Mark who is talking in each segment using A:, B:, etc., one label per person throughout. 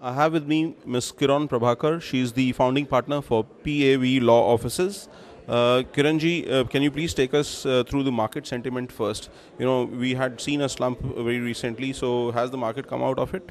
A: I have with me Ms. Kiron Prabhakar. She is the founding partner for PAV Law Offices. Uh, Kironji, uh, can you please take us uh, through the market sentiment first? You know, we had seen a slump very recently, so has the market come out of it?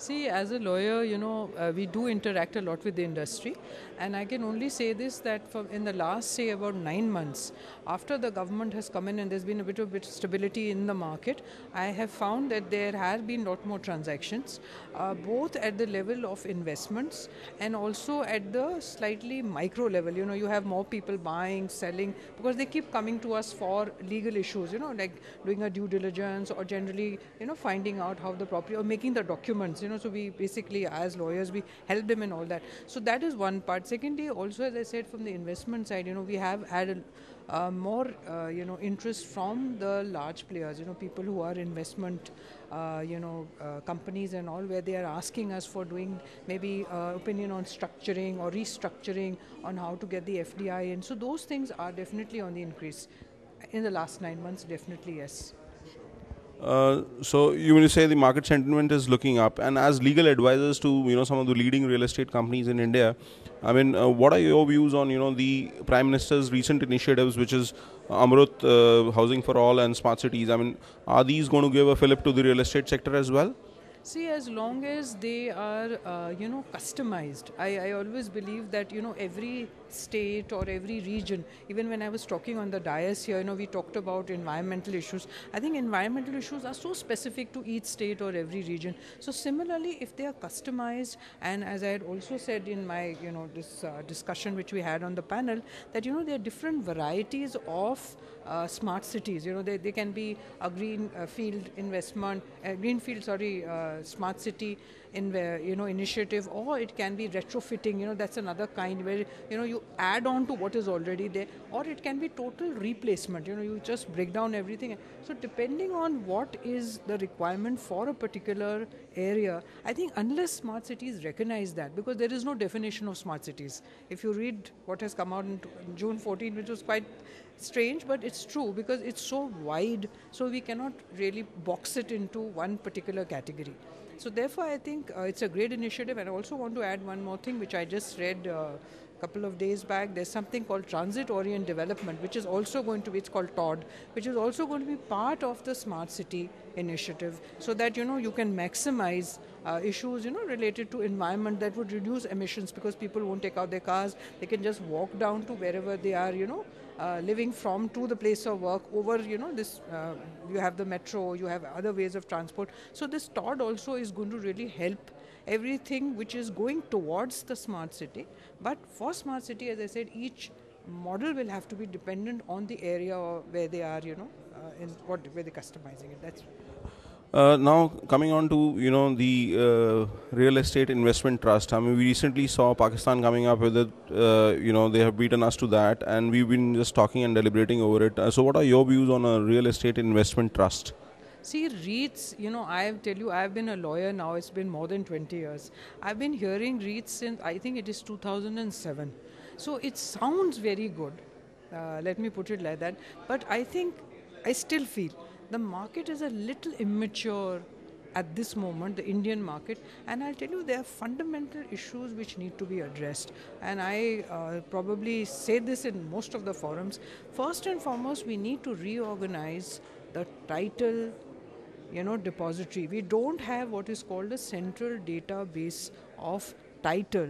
B: See, as a lawyer, you know, uh, we do interact a lot with the industry, and I can only say this that for in the last, say, about nine months, after the government has come in and there's been a bit of bit stability in the market, I have found that there has been a lot more transactions, uh, both at the level of investments and also at the slightly micro level. You know, you have more people buying, selling, because they keep coming to us for legal issues. You know, like doing a due diligence or generally, you know, finding out how the property or making the documents you know, so we basically, as lawyers, we help them in all that. So that is one part. Secondly, also, as I said, from the investment side, you know, we have had a, uh, more, uh, you know, interest from the large players, you know, people who are investment, uh, you know, uh, companies and all, where they are asking us for doing maybe uh, opinion on structuring or restructuring on how to get the FDI in. So those things are definitely on the increase. In the last nine months, definitely yes.
A: Uh, so you will say the market sentiment is looking up, and as legal advisors to you know some of the leading real estate companies in India, I mean, uh, what are your views on you know the Prime Minister's recent initiatives, which is Amrut uh, Housing for All and Smart Cities? I mean, are these going to give a fillip to the real estate sector as well?
B: See, as long as they are, uh, you know, customized, I, I always believe that, you know, every state or every region, even when I was talking on the dais here, you know, we talked about environmental issues. I think environmental issues are so specific to each state or every region. So similarly, if they are customized, and as I had also said in my, you know, this uh, discussion which we had on the panel, that, you know, there are different varieties of uh, smart cities. You know, they, they can be a green uh, field investment, uh, green field, sorry, uh, smart city in you know initiative, or it can be retrofitting. You know, that's another kind where you know you add on to what is already there, or it can be total replacement. You know, you just break down everything. So depending on what is the requirement for a particular area, I think unless smart cities recognize that, because there is no definition of smart cities. If you read what has come out in June 14, which was quite strange, but it's true because it's so wide, so we cannot really box it into one particular category. So therefore, I think uh, it's a great initiative, and I also want to add one more thing, which I just read a uh, couple of days back. There's something called Transit Orient Development, which is also going to be, it's called TOD, which is also going to be part of the Smart City initiative, so that you know you can maximize uh, issues you know related to environment that would reduce emissions because people won't take out their cars. They can just walk down to wherever they are, you know uh, living from to the place of work over you know this uh, you have the metro you have other ways of transport. So this TOD also is going to really help everything which is going towards the smart city. But for smart city as i said each model will have to be dependent on the area where they are you know uh, in what where they're customizing it. That's
A: uh, now coming on to you know the uh, real estate investment trust. I mean, we recently saw Pakistan coming up with it. Uh, you know, they have beaten us to that, and we've been just talking and deliberating over it. Uh, so, what are your views on a real estate investment trust?
B: See, REITs, you know, I tell you, I've been a lawyer now, it's been more than 20 years. I've been hearing REITs since, I think it is 2007. So it sounds very good, uh, let me put it like that. But I think, I still feel the market is a little immature at this moment, the Indian market, and I'll tell you there are fundamental issues which need to be addressed. And I uh, probably say this in most of the forums. First and foremost, we need to reorganize the title, you know, depository. We don't have what is called a central database of title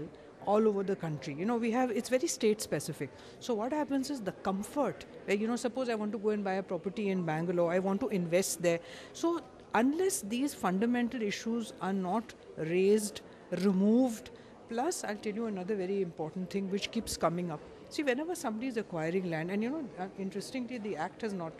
B: all over the country. You know, we have, it's very state specific. So what happens is the comfort, you know, suppose I want to go and buy a property in Bangalore, I want to invest there. So unless these fundamental issues are not raised, removed, plus I'll tell you another very important thing which keeps coming up. See, whenever somebody is acquiring land, and you know, uh, interestingly, the Act has not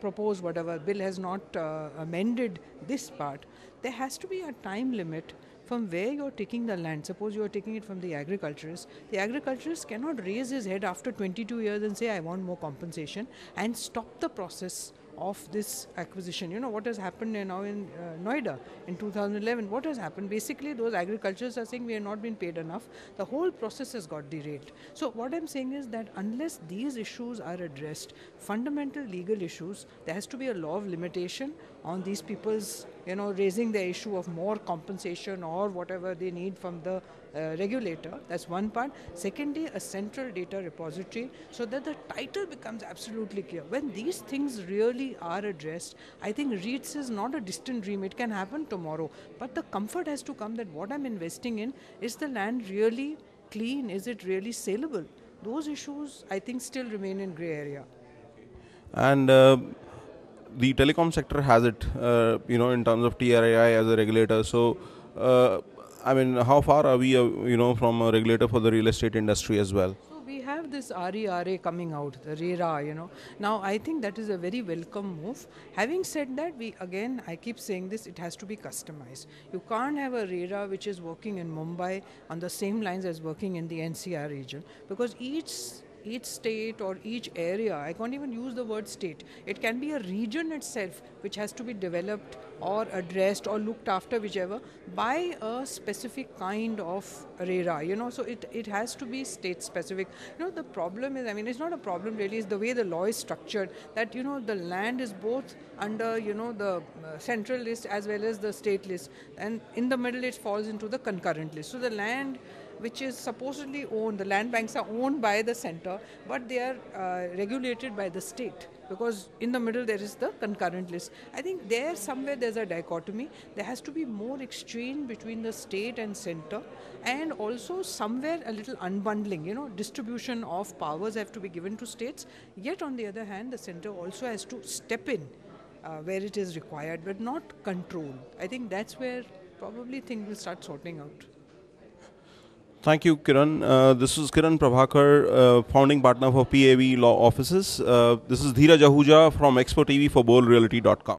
B: proposed whatever, bill has not uh, amended this part, there has to be a time limit from where you're taking the land. Suppose you're taking it from the agriculturist. The agriculturist cannot raise his head after 22 years and say, I want more compensation and stop the process of this acquisition. You know what has happened now in uh, Noida in 2011. What has happened? Basically, those agriculturists are saying we have not been paid enough. The whole process has got derailed. So what I'm saying is that unless these issues are addressed, fundamental legal issues, there has to be a law of limitation on these people's, you know, raising the issue of more compensation or whatever they need from the uh, regulator. That's one part. Secondly, a central data repository so that the title becomes absolutely clear. When these things really are addressed, I think REITs is not a distant dream. It can happen tomorrow. But the comfort has to come that what I'm investing in is the land really clean? Is it really saleable? Those issues, I think, still remain in grey area.
A: And uh, the telecom sector has it, uh, you know, in terms of TRAI as a regulator. So, uh, I mean, how far are we, uh, you know, from a regulator for the real estate industry as well?
B: So we have this RERA coming out, the RERA, you know. Now, I think that is a very welcome move. Having said that, we again, I keep saying this, it has to be customized. You can't have a RERA which is working in Mumbai on the same lines as working in the NCR region because each each state or each area, I can't even use the word state, it can be a region itself which has to be developed or addressed or looked after, whichever, by a specific kind of RERA, you know, so it, it has to be state specific. You know, the problem is, I mean, it's not a problem really, it's the way the law is structured that, you know, the land is both under, you know, the uh, central list as well as the state list, and in the middle it falls into the concurrent list. So the land which is supposedly owned, the land banks are owned by the center, but they are uh, regulated by the state because in the middle there is the concurrent list. I think there somewhere there's a dichotomy. There has to be more exchange between the state and center and also somewhere a little unbundling, you know, distribution of powers have to be given to states. Yet on the other hand, the center also has to step in uh, where it is required but not control. I think that's where probably things will start sorting out.
A: Thank you, Kiron. Uh, this is Kiron Prabhakar, uh, founding partner for PAV Law Offices. Uh, this is Dheeraj Ahuja from Expo TV for BolRealty.com.